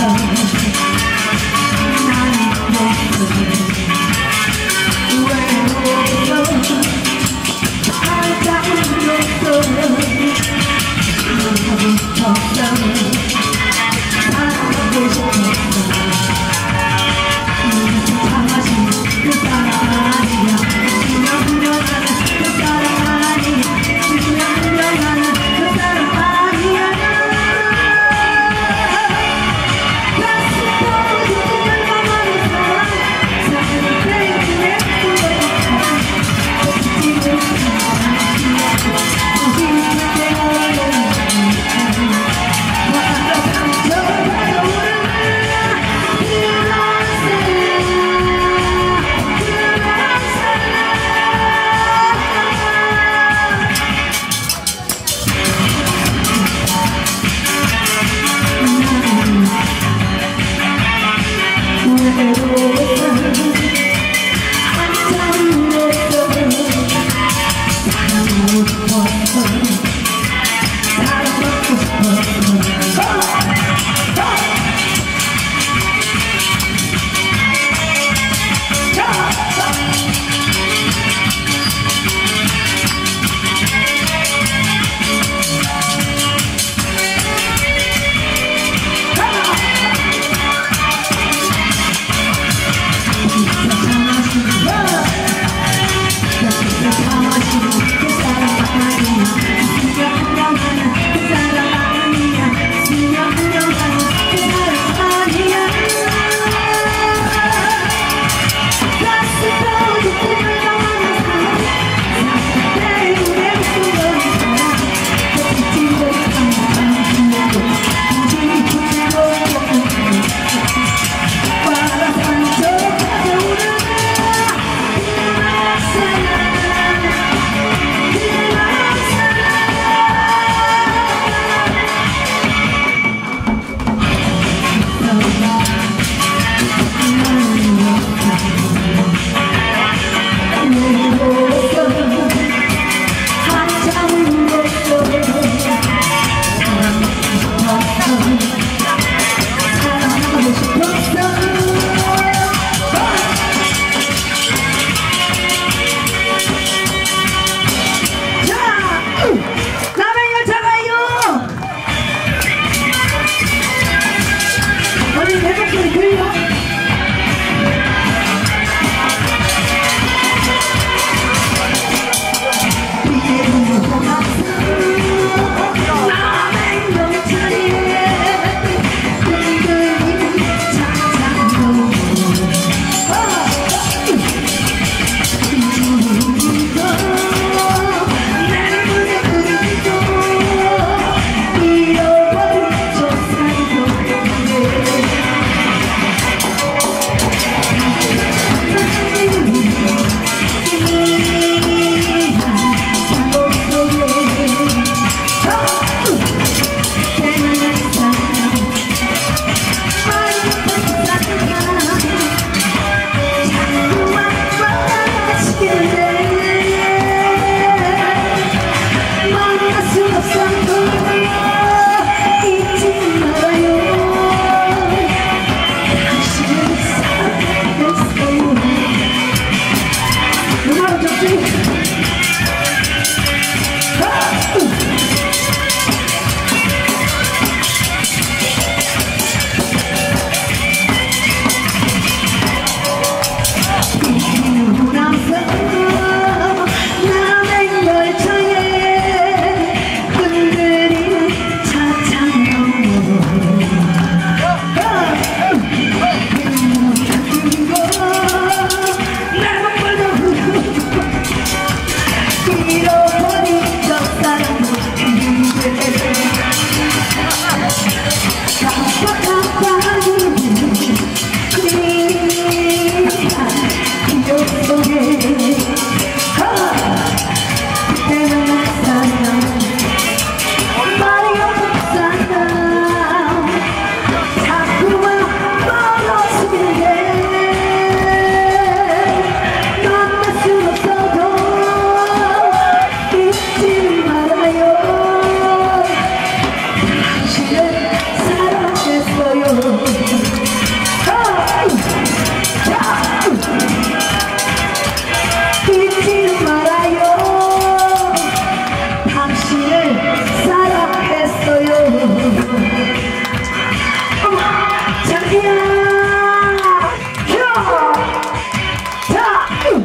love. に出てくるは起立